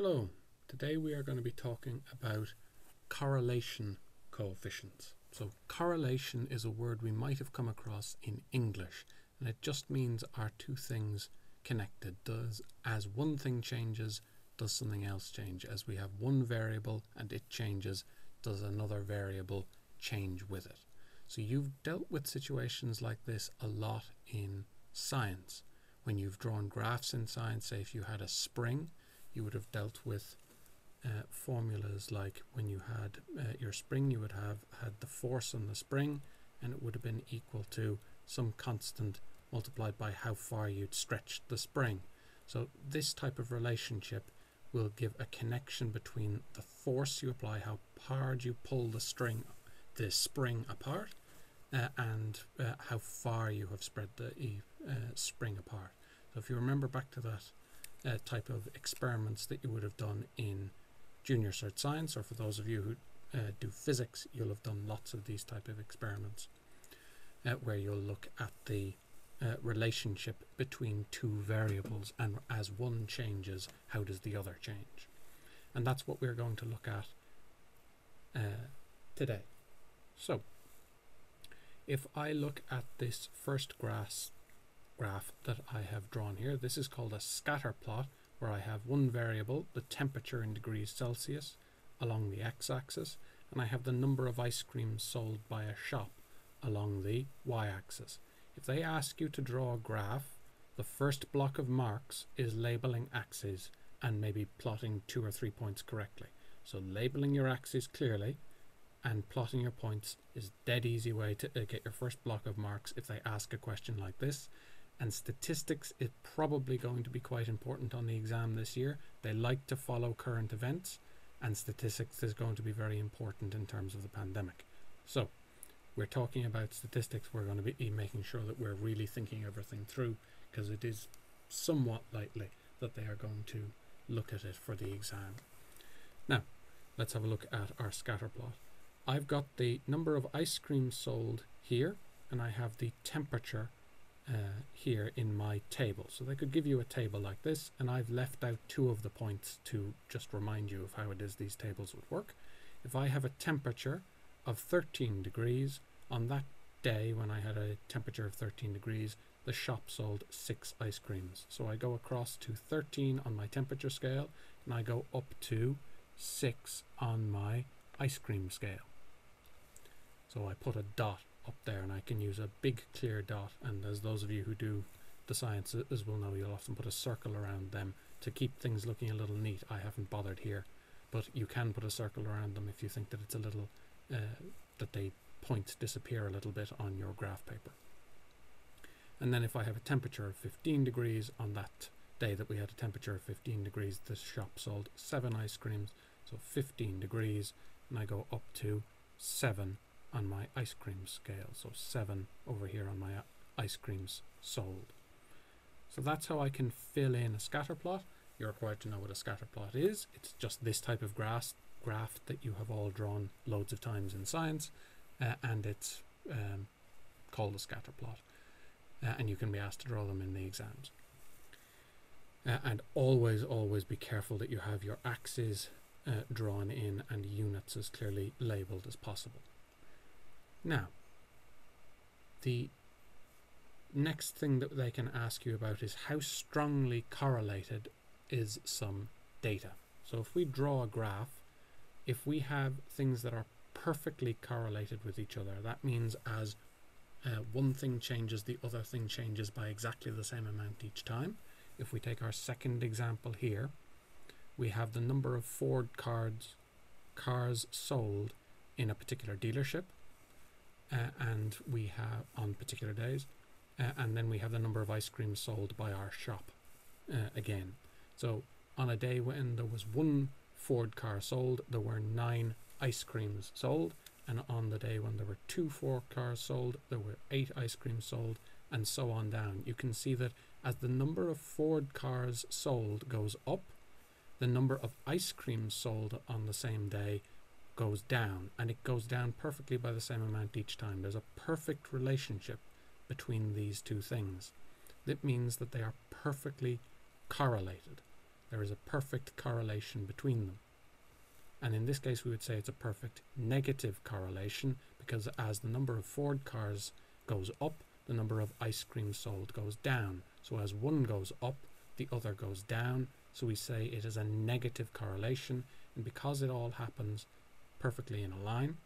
Hello, today we are going to be talking about correlation coefficients. So correlation is a word we might have come across in English and it just means are two things connected. Does as one thing changes, does something else change? As we have one variable and it changes, does another variable change with it? So you've dealt with situations like this a lot in science. When you've drawn graphs in science, say if you had a spring you would have dealt with uh, formulas like when you had uh, your spring, you would have had the force on the spring, and it would have been equal to some constant multiplied by how far you'd stretched the spring. So this type of relationship will give a connection between the force you apply, how hard you pull the string, the spring apart, uh, and uh, how far you have spread the uh, spring apart. So if you remember back to that uh, type of experiments that you would have done in junior cert science, or for those of you who uh, do physics, you'll have done lots of these type of experiments uh, where you'll look at the uh, relationship between two variables and as one changes, how does the other change? And that's what we're going to look at uh, today. So, if I look at this first graph graph that I have drawn here. This is called a scatter plot where I have one variable, the temperature in degrees Celsius, along the x-axis, and I have the number of ice creams sold by a shop along the y-axis. If they ask you to draw a graph, the first block of marks is labeling axes and maybe plotting two or three points correctly. So labeling your axes clearly and plotting your points is dead easy way to uh, get your first block of marks if they ask a question like this and statistics is probably going to be quite important on the exam this year. They like to follow current events, and statistics is going to be very important in terms of the pandemic. So, we're talking about statistics, we're going to be eh, making sure that we're really thinking everything through because it is somewhat likely that they are going to look at it for the exam. Now, let's have a look at our scatter plot. I've got the number of ice creams sold here, and I have the temperature uh, here in my table. So they could give you a table like this, and I've left out two of the points to just remind you of how it is these tables would work. If I have a temperature of 13 degrees, on that day when I had a temperature of 13 degrees, the shop sold six ice creams. So I go across to 13 on my temperature scale, and I go up to 6 on my ice cream scale. So I put a dot up there and I can use a big clear dot and as those of you who do the sciences will know you'll often put a circle around them to keep things looking a little neat. I haven't bothered here but you can put a circle around them if you think that it's a little uh, that they points disappear a little bit on your graph paper. And then if I have a temperature of 15 degrees on that day that we had a temperature of 15 degrees, the shop sold seven ice creams, so 15 degrees, and I go up to seven on my ice cream scale. So 7 over here on my ice creams sold. So that's how I can fill in a scatter plot. You're required to know what a scatter plot is. It's just this type of graphs, graph that you have all drawn loads of times in science, uh, and it's um, called a scatter plot. Uh, and you can be asked to draw them in the exams. Uh, and always, always be careful that you have your axes uh, drawn in and units as clearly labeled as possible. Now, the next thing that they can ask you about is how strongly correlated is some data. So if we draw a graph, if we have things that are perfectly correlated with each other, that means as uh, one thing changes, the other thing changes by exactly the same amount each time. If we take our second example here, we have the number of Ford cars, cars sold in a particular dealership uh, and we have on particular days, uh, and then we have the number of ice creams sold by our shop uh, again. So on a day when there was one Ford car sold, there were nine ice creams sold, and on the day when there were two Ford cars sold, there were eight ice creams sold, and so on down. You can see that as the number of Ford cars sold goes up, the number of ice creams sold on the same day goes down, and it goes down perfectly by the same amount each time. There's a perfect relationship between these two things. That means that they are perfectly correlated. there is a perfect correlation between them. And in this case, we would say it's a perfect negative correlation because as the number of Ford cars goes up, the number of ice cream sold goes down. So as one goes up, the other goes down. So we say it is a negative correlation. And because it all happens perfectly in a line,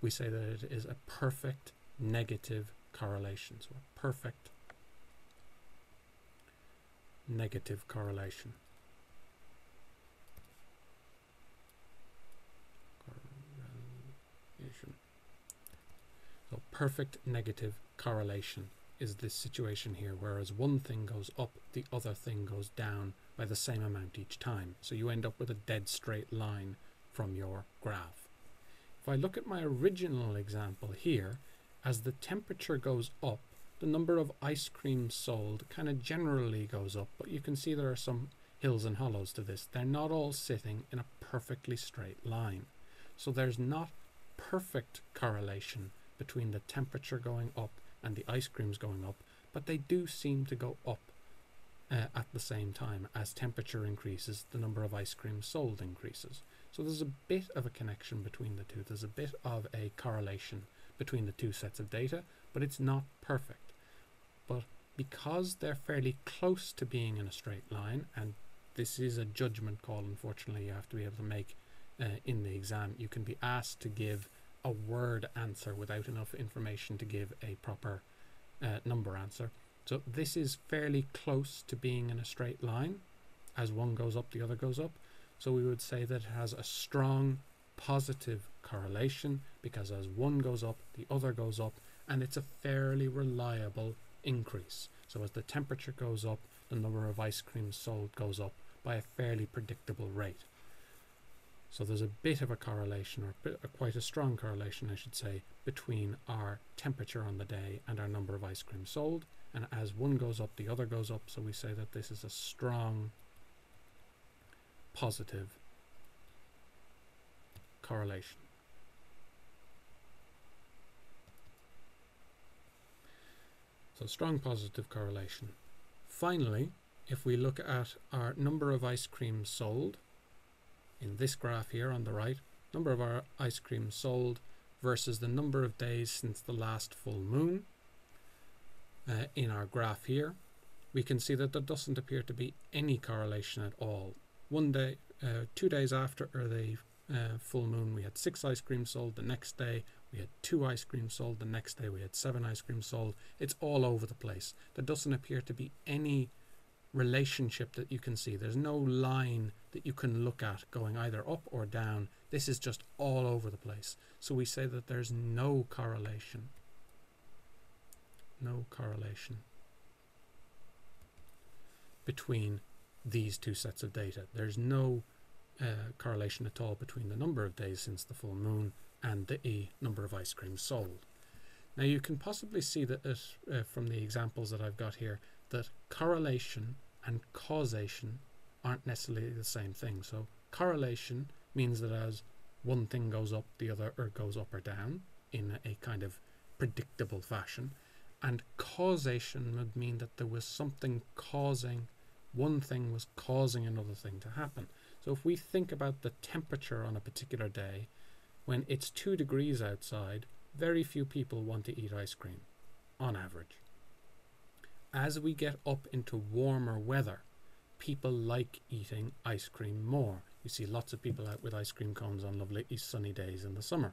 we say that it is a perfect negative correlation. So a perfect negative correlation. correlation. So perfect negative correlation is this situation here, whereas one thing goes up, the other thing goes down by the same amount each time. So you end up with a dead straight line from your graph. If I look at my original example here, as the temperature goes up, the number of ice creams sold kind of generally goes up, but you can see there are some hills and hollows to this. They're not all sitting in a perfectly straight line. So there's not perfect correlation between the temperature going up and the ice creams going up, but they do seem to go up uh, at the same time. As temperature increases, the number of ice creams sold increases. So there's a bit of a connection between the two. There's a bit of a correlation between the two sets of data, but it's not perfect. But because they're fairly close to being in a straight line, and this is a judgment call, unfortunately, you have to be able to make uh, in the exam. You can be asked to give a word answer without enough information to give a proper uh, number answer. So this is fairly close to being in a straight line. As one goes up, the other goes up. So we would say that it has a strong positive correlation because as one goes up, the other goes up, and it's a fairly reliable increase. So as the temperature goes up, the number of ice creams sold goes up by a fairly predictable rate. So there's a bit of a correlation, or a quite a strong correlation, I should say, between our temperature on the day and our number of ice creams sold. And as one goes up, the other goes up. So we say that this is a strong positive correlation. So strong positive correlation. Finally, if we look at our number of ice creams sold, in this graph here on the right, number of our ice creams sold versus the number of days since the last full moon. Uh, in our graph here, we can see that there doesn't appear to be any correlation at all. One day, uh, two days after the uh, full moon, we had six ice creams sold. The next day, we had two ice creams sold. The next day, we had seven ice creams sold. It's all over the place. There doesn't appear to be any relationship that you can see. There's no line that you can look at going either up or down. This is just all over the place. So we say that there's no correlation. No correlation between these two sets of data. There's no uh, correlation at all between the number of days since the full moon and the e number of ice creams sold. Now you can possibly see that uh, from the examples that I've got here that correlation and causation aren't necessarily the same thing. So correlation means that as one thing goes up, the other or goes up or down in a kind of predictable fashion. And causation would mean that there was something causing one thing was causing another thing to happen. So if we think about the temperature on a particular day, when it's two degrees outside, very few people want to eat ice cream on average as we get up into warmer weather, people like eating ice cream more. You see lots of people out with ice cream cones on lovely sunny days in the summer.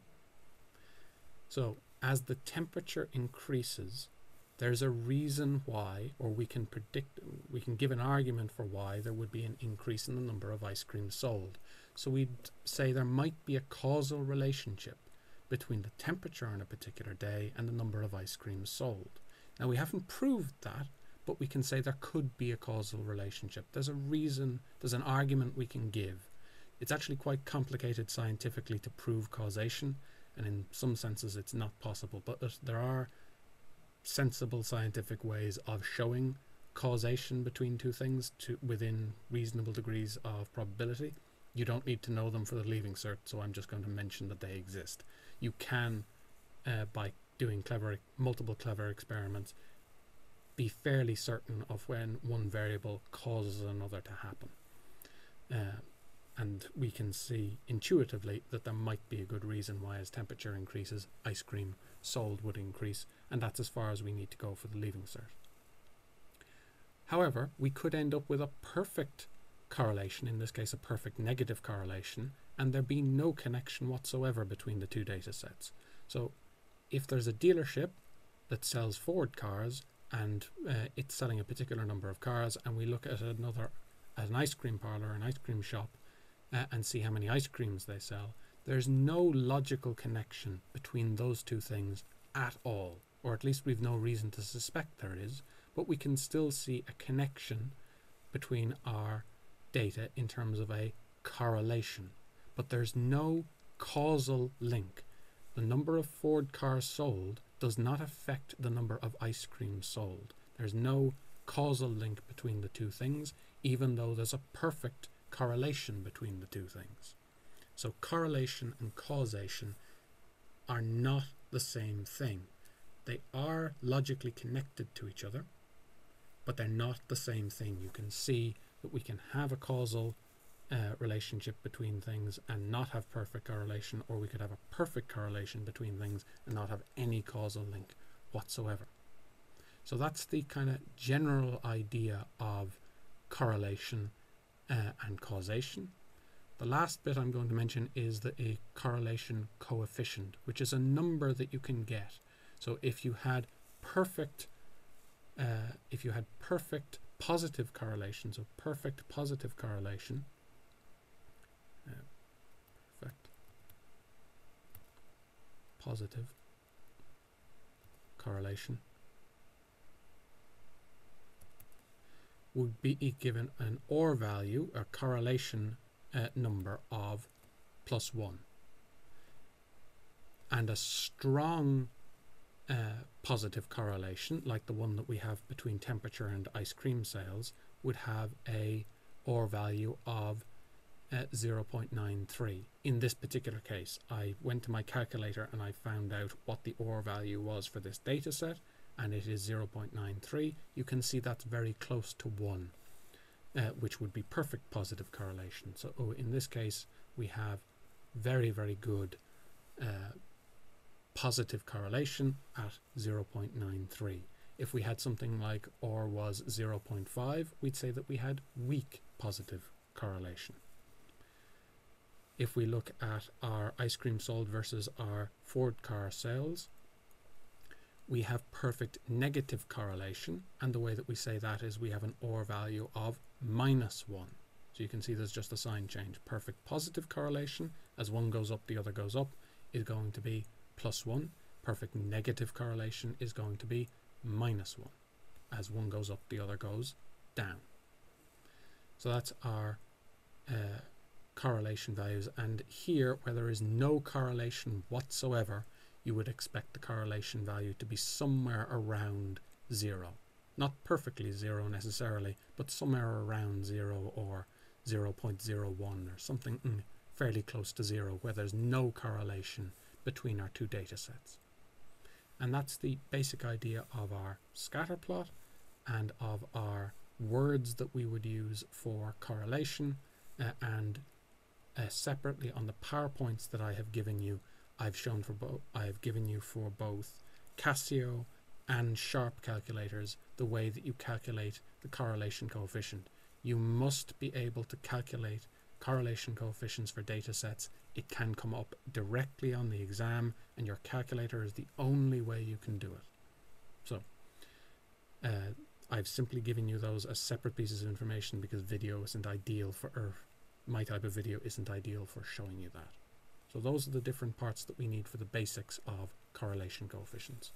So, as the temperature increases, there's a reason why, or we can predict, we can give an argument for why there would be an increase in the number of ice creams sold. So, we'd say there might be a causal relationship between the temperature on a particular day and the number of ice creams sold. Now, we haven't proved that, but we can say there could be a causal relationship. There's a reason, there's an argument we can give. It's actually quite complicated scientifically to prove causation, and in some senses it's not possible, but there are sensible scientific ways of showing causation between two things to within reasonable degrees of probability. You don't need to know them for the leaving cert, so I'm just going to mention that they exist. You can, uh, by doing clever, multiple clever experiments, be fairly certain of when one variable causes another to happen. Uh, and we can see intuitively that there might be a good reason why as temperature increases, ice cream sold would increase, and that's as far as we need to go for the leaving cert. However, we could end up with a perfect correlation, in this case a perfect negative correlation, and there be no connection whatsoever between the two data sets. So if there's a dealership that sells Ford cars and uh, it's selling a particular number of cars, and we look at another, at an ice cream parlor, an ice cream shop, uh, and see how many ice creams they sell, there's no logical connection between those two things at all, or at least we've no reason to suspect there is, but we can still see a connection between our data in terms of a correlation. But there's no causal link. The number of Ford cars sold does not affect the number of ice creams sold. There's no causal link between the two things, even though there's a perfect correlation between the two things. So correlation and causation are not the same thing. They are logically connected to each other, but they're not the same thing. You can see that we can have a causal uh, relationship between things and not have perfect correlation, or we could have a perfect correlation between things and not have any causal link whatsoever. So that's the kind of general idea of correlation uh, and causation. The last bit I'm going to mention is the a correlation coefficient, which is a number that you can get. So if you had perfect, uh, if you had perfect positive correlation, so perfect positive correlation, uh, perfect positive correlation would be given an R value, a correlation uh, number of plus 1. And a strong uh, positive correlation, like the one that we have between temperature and ice cream sales, would have a R value of uh, 0.93. In this particular case, I went to my calculator and I found out what the R value was for this data set, and it is 0.93. You can see that's very close to 1 uh, which would be perfect positive correlation. So oh, in this case, we have very, very good uh, positive correlation at 0.93. If we had something like R was 0.5, we'd say that we had weak positive correlation. If we look at our ice cream sold versus our Ford car sales, we have perfect negative correlation. And the way that we say that is we have an R value of minus 1. So you can see there's just a sign change. Perfect positive correlation, as one goes up, the other goes up, is going to be plus 1. Perfect negative correlation is going to be minus 1. As one goes up, the other goes down. So that's our uh, correlation values. And here, where there is no correlation whatsoever, you would expect the correlation value to be somewhere around 0 not perfectly zero necessarily, but somewhere around zero or 0.01 or something mm, fairly close to zero where there's no correlation between our two data sets. And that's the basic idea of our scatter plot and of our words that we would use for correlation uh, and uh, separately on the PowerPoints that I have given you, I've shown for both, I have given you for both Casio and Sharp calculators the way that you calculate the correlation coefficient. You must be able to calculate correlation coefficients for data sets. It can come up directly on the exam, and your calculator is the only way you can do it. So, uh, I've simply given you those as separate pieces of information because video isn't ideal for, or my type of video isn't ideal for showing you that. So those are the different parts that we need for the basics of correlation coefficients.